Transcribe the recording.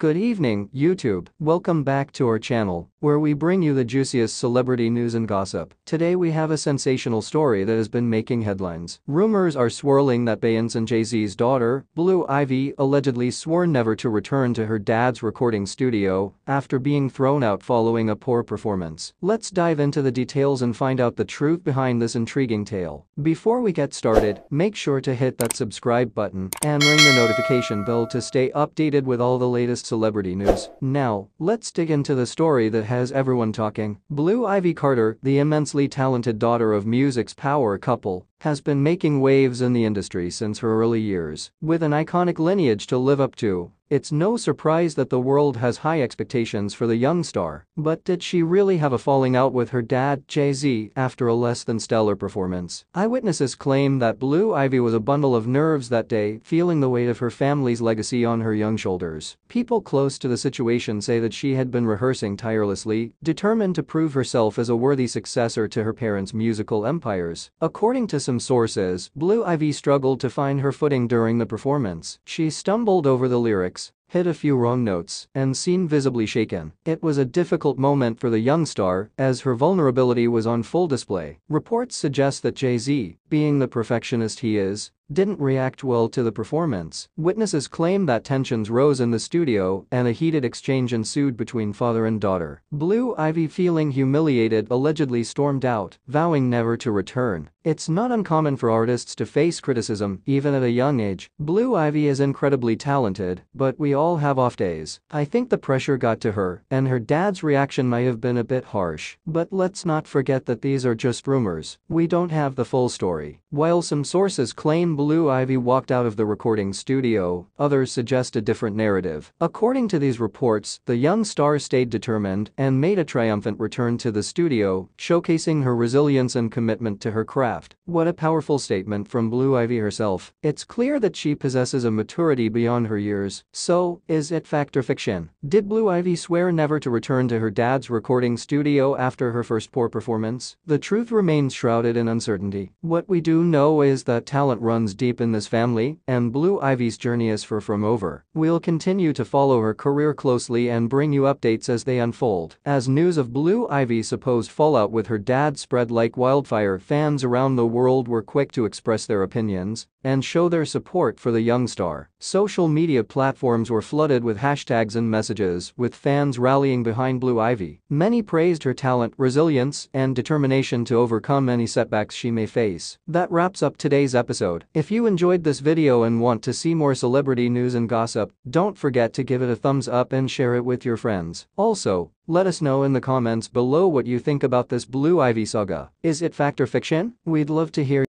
Good evening, YouTube. Welcome back to our channel, where we bring you the juiciest celebrity news and gossip. Today we have a sensational story that has been making headlines. Rumors are swirling that Beyonce and Jay-Z's daughter, Blue Ivy, allegedly swore never to return to her dad's recording studio after being thrown out following a poor performance. Let's dive into the details and find out the truth behind this intriguing tale. Before we get started, make sure to hit that subscribe button and ring the notification bell to stay updated with all the latest celebrity news. Now, let's dig into the story that has everyone talking. Blue Ivy Carter, the immensely talented daughter of music's power couple, has been making waves in the industry since her early years. With an iconic lineage to live up to, it's no surprise that the world has high expectations for the young star. But did she really have a falling out with her dad, Jay-Z, after a less than stellar performance? Eyewitnesses claim that Blue Ivy was a bundle of nerves that day, feeling the weight of her family's legacy on her young shoulders. People close to the situation say that she had been rehearsing tirelessly, determined to prove herself as a worthy successor to her parents' musical empires. According to some sources, Blue Ivy struggled to find her footing during the performance. She stumbled over the lyrics, hit a few wrong notes, and seemed visibly shaken. It was a difficult moment for the young star as her vulnerability was on full display. Reports suggest that Jay-Z, being the perfectionist he is, didn't react well to the performance. Witnesses claim that tensions rose in the studio and a heated exchange ensued between father and daughter. Blue Ivy feeling humiliated allegedly stormed out, vowing never to return. It's not uncommon for artists to face criticism, even at a young age. Blue Ivy is incredibly talented, but we all have off days. I think the pressure got to her, and her dad's reaction may have been a bit harsh. But let's not forget that these are just rumors. We don't have the full story. While some sources claim Blue Ivy walked out of the recording studio, others suggest a different narrative. According to these reports, the young star stayed determined and made a triumphant return to the studio, showcasing her resilience and commitment to her craft. What a powerful statement from Blue Ivy herself. It's clear that she possesses a maturity beyond her years. So, is it fact or fiction? Did Blue Ivy swear never to return to her dad's recording studio after her first poor performance? The truth remains shrouded in uncertainty. What we do know is that talent runs deep in this family, and Blue Ivy's journey is far from over. We'll continue to follow her career closely and bring you updates as they unfold. As news of Blue Ivy's supposed fallout with her dad spread like wildfire, fans around the world were quick to express their opinions and show their support for the young star. Social media platforms were flooded with hashtags and messages, with fans rallying behind Blue Ivy. Many praised her talent, resilience, and determination to overcome any setbacks she may face. That wraps up today's episode. If you enjoyed this video and want to see more celebrity news and gossip, don't forget to give it a thumbs up and share it with your friends. Also, let us know in the comments below what you think about this Blue Ivy saga. Is it fact or fiction? We'd love to hear